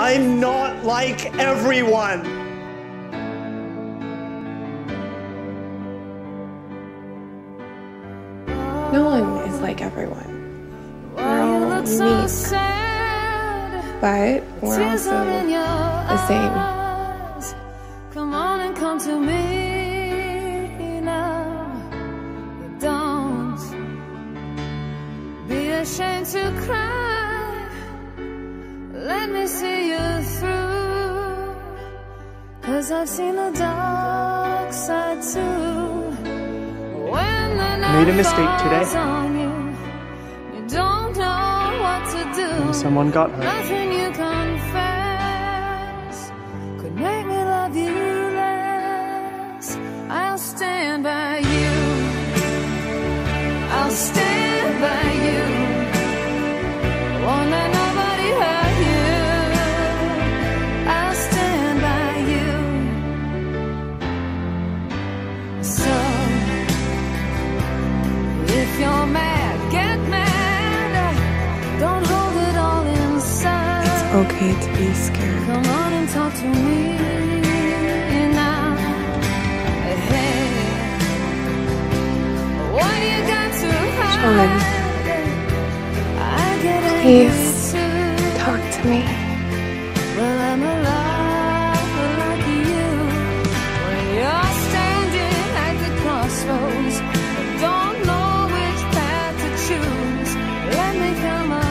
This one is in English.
I'm not like everyone. No one is like everyone. We're all unique, but we're also the same. Come on and come to me now. Don't be ashamed to cry. Let me see you through. Cause I've seen the dark side too. When the night Made a mistake today. on you, you don't know what to do. Someone got hurt. Nothing you confess could make me love you less. I'll stand by you. I'll stand by It's okay to be scared. Come on and talk to me now. Hey, what you got to hide? Shaun, I get please. Talk to me. come on.